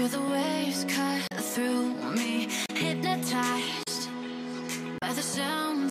Feel the waves cut through me Hypnotized by the sound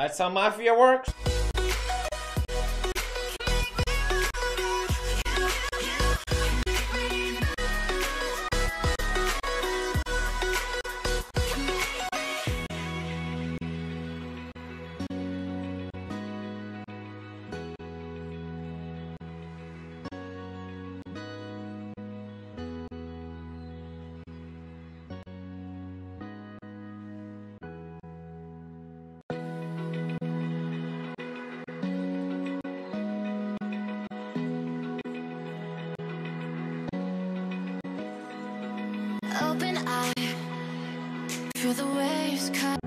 That's how Mafia works. Feel the waves cut